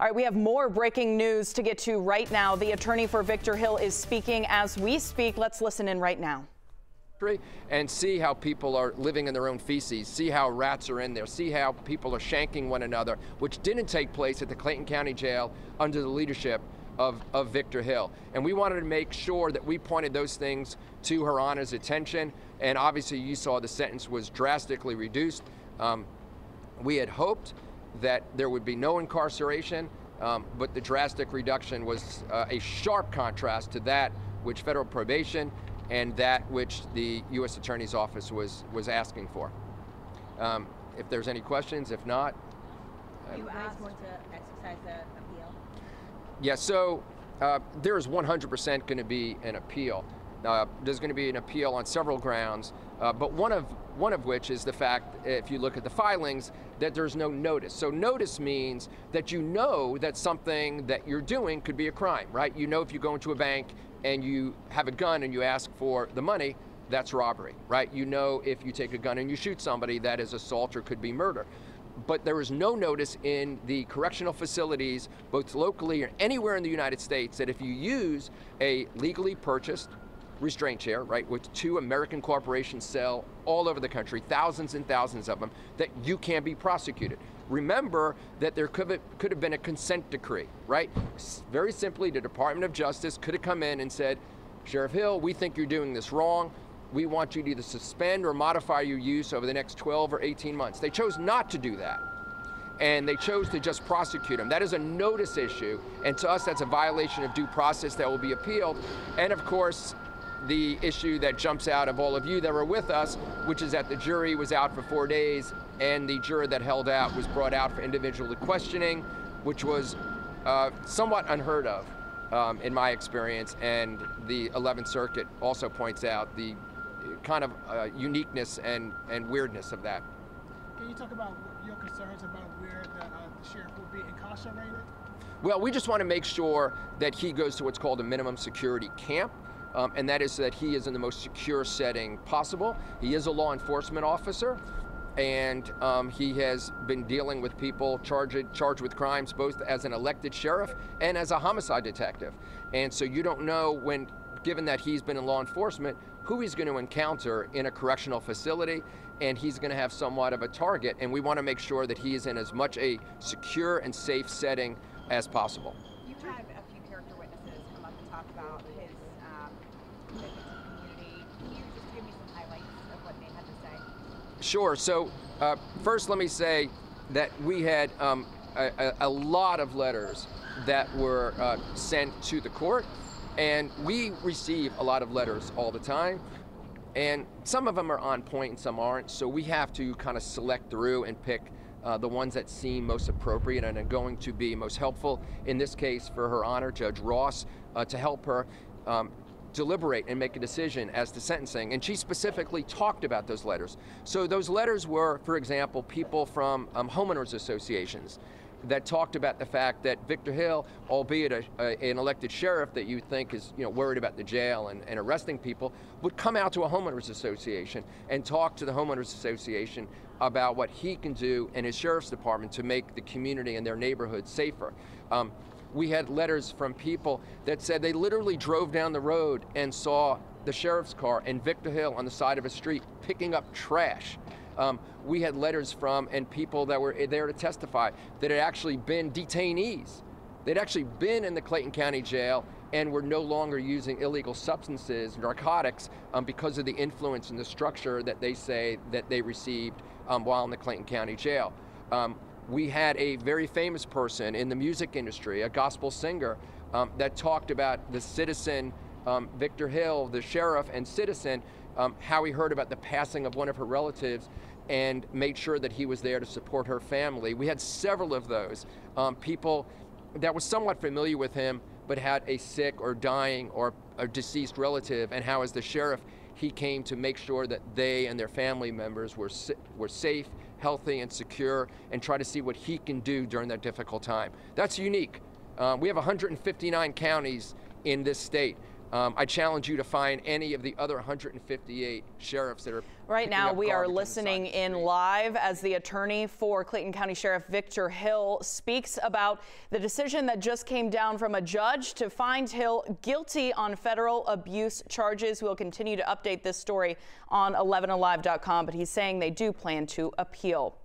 All right, we have more breaking news to get to right now. The attorney for Victor Hill is speaking as we speak. Let's listen in right now and see how people are living in their own feces, see how rats are in there, see how people are shanking one another, which didn't take place at the Clayton County Jail under the leadership of, of Victor Hill. And we wanted to make sure that we pointed those things to Her Honor's attention. And obviously, you saw the sentence was drastically reduced. Um, we had hoped that there would be no incarceration, um, but the drastic reduction was uh, a sharp contrast to that which federal probation and that which the U.S. Attorney's Office was, was asking for. Um, if there's any questions, if not. You asked to exercise the appeal? Yeah, so uh, there is 100% going to be an appeal. Uh, there's going to be an appeal on several grounds, uh, but one of one of which is the fact, if you look at the filings, that there's no notice. So notice means that you know that something that you're doing could be a crime, right? You know if you go into a bank and you have a gun and you ask for the money, that's robbery, right? You know if you take a gun and you shoot somebody, that is assault or could be murder but there is no notice in the correctional facilities, both locally or anywhere in the United States, that if you use a legally purchased restraint chair, right, which two American corporations sell all over the country, thousands and thousands of them, that you can be prosecuted. Remember that there could have, could have been a consent decree, right? Very simply, the Department of Justice could have come in and said, Sheriff Hill, we think you're doing this wrong. We want you to either suspend or modify your use over the next 12 or 18 months. They chose not to do that and they chose to just prosecute him. That is a notice issue, and to us, that's a violation of due process that will be appealed. And of course, the issue that jumps out of all of you that were with us, which is that the jury was out for four days and the juror that held out was brought out for individual questioning, which was uh, somewhat unheard of um, in my experience. And the 11th Circuit also points out the kind of uh, uniqueness and, and weirdness of that. Can you talk about your concerns about where the, uh, the sheriff will be incarcerated? Well, we just want to make sure that he goes to what's called a minimum security camp um, and that is that he is in the most secure setting possible. He is a law enforcement officer, and um, he has been dealing with people charged, charged with crimes both as an elected sheriff and as a homicide detective. And so you don't know when, given that he's been in law enforcement, who he's going to encounter in a correctional facility, and he's going to have somewhat of a target. And we want to make sure that he is in as much a secure and safe setting as possible. You've a few character witnesses come up and talk about his Sure. So uh, first, let me say that we had um, a, a, lot of letters that were uh, sent to the court, and we receive a lot of letters all the time. And some of them are on point and some aren't, so we have to kind of select through and pick uh, the ones that seem most appropriate and are going to be most helpful. In this case, for Her Honor, Judge Ross, uh, to help her um, deliberate and make a decision as to sentencing. And she specifically talked about those letters. So those letters were, for example, people from um, homeowners associations that talked about the fact that Victor Hill, albeit a, a, an elected sheriff that you think is you know, worried about the jail and, and arresting people, would come out to a homeowners association and talk to the homeowners association about what he can do in his sheriff's department to make the community and their neighborhood safer. Um, we had letters from people that said they literally drove down the road and saw the sheriff's car and Victor Hill on the side of a street picking up trash. Um, we had letters from and people that were there to testify that had actually been detainees. They'd actually been in the Clayton County Jail and were no longer using illegal substances, narcotics, um, because of the influence and the structure that they say that they received um, while in the Clayton County Jail. We had a very famous person in the music industry, a gospel singer, um, that talked about the citizen, um, Victor Hill, the sheriff and citizen, um, how he heard about the passing of one of her relatives and made sure that he was there to support her family. We had several of those. Um, people that were somewhat familiar with him but had a sick or dying or a deceased relative, and how, as the sheriff, he came to make sure that they and their family members were, were safe healthy and secure and try to see what he can do during that difficult time. That's unique. Uh, we have 159 counties in this state. Um, I challenge you to find any of the other 158 sheriffs that are. Right now, we are garbage on the side listening in live as the attorney for Clayton County Sheriff Victor Hill speaks about the decision that just came down from a judge to find Hill guilty on federal abuse charges. We'll continue to update this story on 11alive.com, but he's saying they do plan to appeal.